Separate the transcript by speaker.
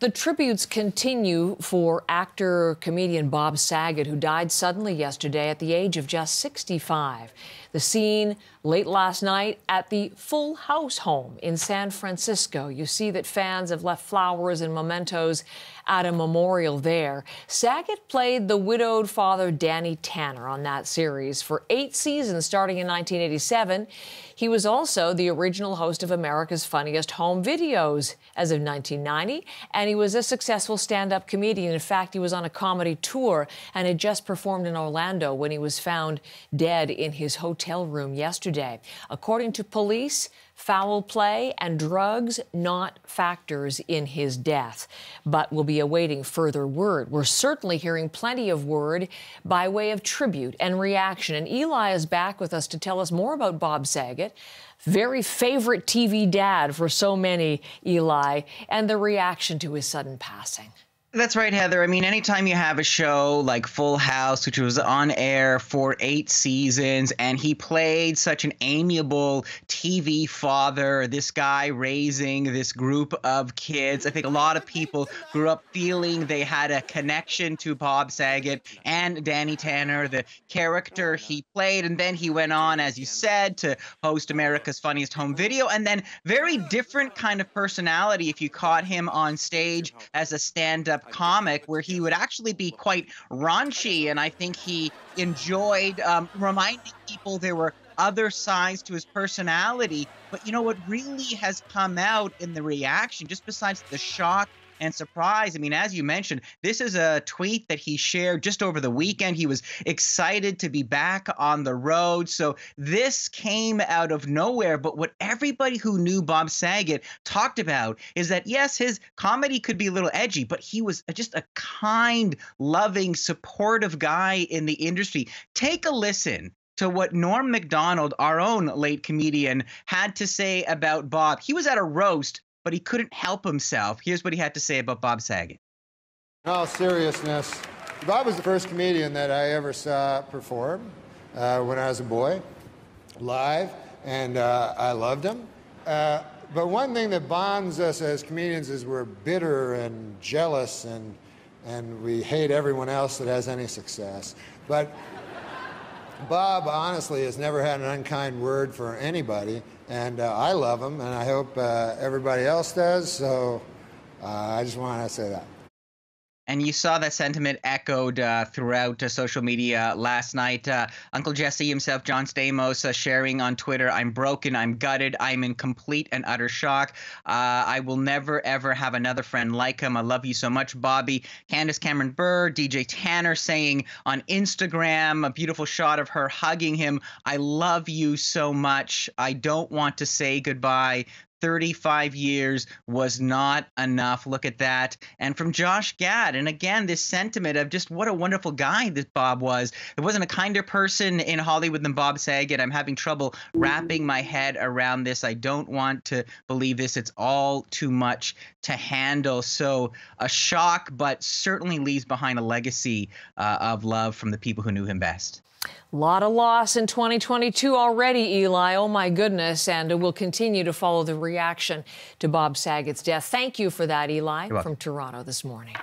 Speaker 1: The tributes continue for actor comedian Bob Saget, who died suddenly yesterday at the age of just 65. The scene late last night at the Full House home in San Francisco. You see that fans have left flowers and mementos at a memorial there. Saget played the widowed father Danny Tanner on that series for eight seasons starting in 1987. He was also the original host of America's Funniest Home Videos as of 1990, and he was a successful stand up comedian. In fact, he was on a comedy tour and had just performed in Orlando when he was found dead in his hotel room yesterday. According to police, foul play and drugs not factors in his death, but we'll be awaiting further word. We're certainly hearing plenty of word by way of tribute and reaction. And Eli is back with us to tell us more about Bob Saget very favorite TV dad for so many, Eli, and the reaction to his sudden passing.
Speaker 2: That's right, Heather. I mean, anytime you have a show like Full House, which was on air for eight seasons, and he played such an amiable TV father, this guy raising this group of kids, I think a lot of people grew up feeling they had a connection to Bob Saget and Danny Tanner, the character he played. And then he went on, as you said, to host America's Funniest Home Video, and then very different kind of personality if you caught him on stage as a stand up up comic where he would actually be quite raunchy, and I think he enjoyed um, reminding people there were other sides to his personality. But you know what really has come out in the reaction, just besides the shock and surprise. I mean, as you mentioned, this is a tweet that he shared just over the weekend. He was excited to be back on the road. So this came out of nowhere. But what everybody who knew Bob Saget talked about is that, yes, his comedy could be a little edgy, but he was just a kind, loving, supportive guy in the industry. Take a listen to what Norm Macdonald, our own late comedian, had to say about Bob. He was at a roast but he couldn't help himself. Here's what he had to say about Bob Saget.
Speaker 3: In all seriousness, Bob was the first comedian that I ever saw perform uh, when I was a boy, live, and uh, I loved him. Uh, but one thing that bonds us as comedians is we're bitter and jealous, and, and we hate everyone else that has any success. But Bob, honestly, has never had an unkind word for anybody, and uh, I love him, and I hope uh, everybody else does. So uh, I just want to say that.
Speaker 2: And you saw that sentiment echoed uh, throughout uh, social media last night. Uh, Uncle Jesse himself, John Stamos, uh, sharing on Twitter, I'm broken, I'm gutted, I'm in complete and utter shock. Uh, I will never, ever have another friend like him. I love you so much, Bobby. Candace Cameron Bure, DJ Tanner saying on Instagram, a beautiful shot of her hugging him, I love you so much. I don't want to say goodbye. 35 years was not enough. Look at that. And from Josh Gad. And again, this sentiment of just what a wonderful guy this Bob was. There wasn't a kinder person in Hollywood than Bob Saget. I'm having trouble wrapping my head around this. I don't want to believe this. It's all too much to handle. So a shock, but certainly leaves behind a legacy uh, of love from the people who knew him best.
Speaker 1: Lot of loss in 2022 already, Eli. Oh my goodness. And we'll continue to follow the reaction to Bob Saget's death. Thank you for that, Eli, from Toronto this morning.